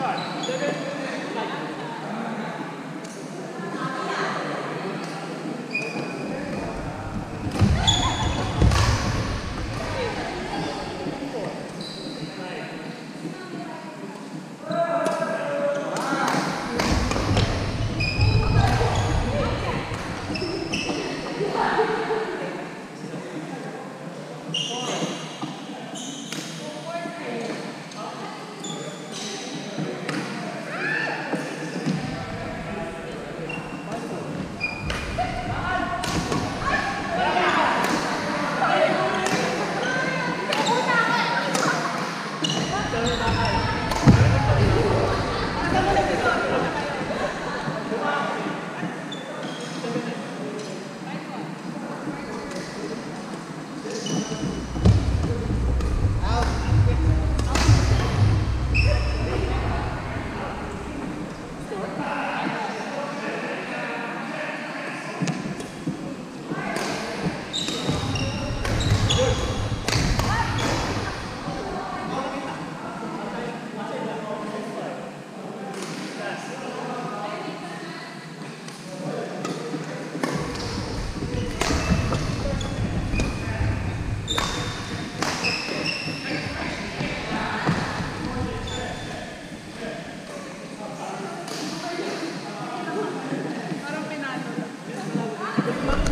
Seven.